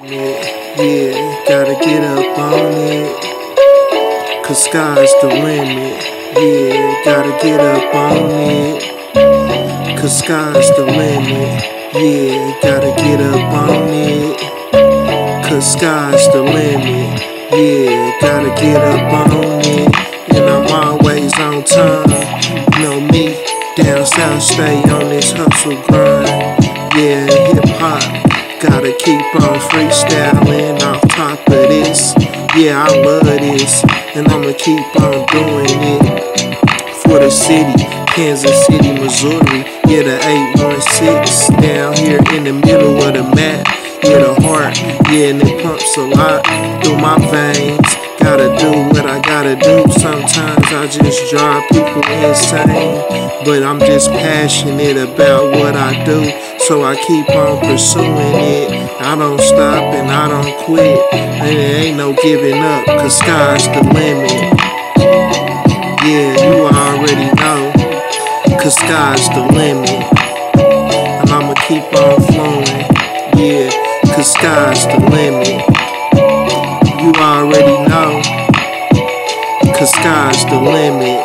Yeah, gotta get up on it. Cause sky's the limit. Yeah, gotta get up on it. Cause sky's the limit. Yeah, gotta get up on it. Cause sky's the limit. Yeah, gotta get up on it. And I'm always on time. Know me, down south, stay on this hustle grind. On freestyling off top of this. Yeah, I love this, and I'ma keep on doing it for the city, Kansas City, Missouri. Yeah, the 816 down here in the middle of the map. Yeah, the heart, yeah, and it pumps a lot through my veins. Gotta do what I gotta do. Sometimes I just drive people insane, but I'm just passionate about what I do. So I keep on pursuing it. I don't stop and I don't quit. And it ain't no giving up, cause sky's the limit. Yeah, you already know. Cause sky's the limit. And I'ma keep on flowing. Yeah, cause sky's the limit. You already know. Cause sky's the limit.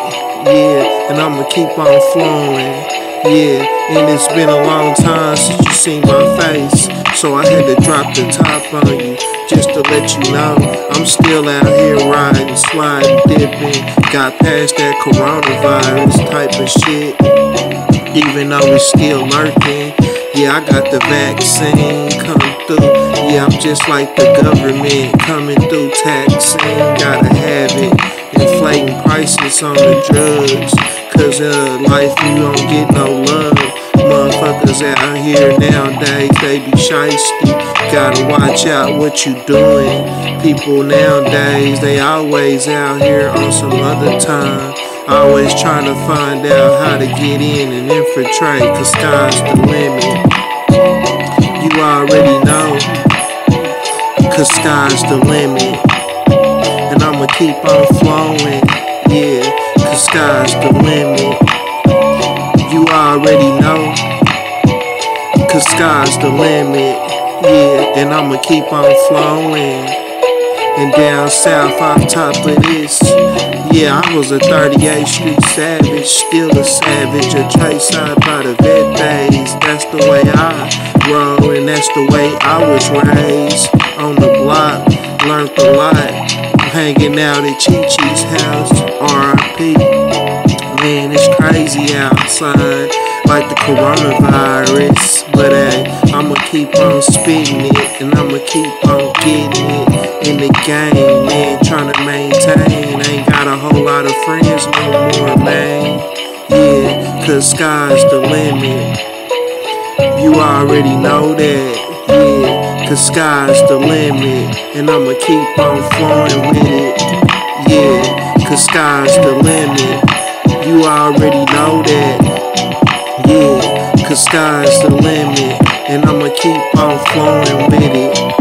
Yeah, and I'ma keep on flowing. Yeah, and it's been a long time since you seen my face. So I had to drop the top on you just to let you know I'm still out here riding, sliding, dipping. Got past that coronavirus type of shit. Even though it's still lurking. Yeah, I got the vaccine come through. Yeah, I'm just like the government coming through taxing. Gotta have it. Inflating prices on the drugs. Cause uh, life you don't get no love. Motherfuckers out here nowadays, they be shiesty. Gotta watch out what you doing. People nowadays, they always out here on some other time. Always trying to find out how to get in and infiltrate, cause sky's the limit. You already know, cause sky's the limit. And I'ma keep on flowing, yeah sky's the limit. You already know. Cause sky's the limit. Yeah, and I'ma keep on flowing. And down south off top of this. Yeah, I was a 38th Street savage, still a savage, a trace side by the vet days. That's the way I roll, and that's the way I was raised. On the block, learned a lot. Hanging out at Chi Chi's house, crazy outside, like the coronavirus. But hey, I'ma keep on spitting it, and I'ma keep on getting it in the game, man. Trying to maintain, ain't got a whole lot of friends no more, man. Yeah, cause sky's the limit. You already know that, yeah, cause sky's the limit, and I'ma keep on flowing with it. Yeah, cause sky's the limit. You already know that. Yeah, cause sky's the limit. And I'ma keep on flowing with it.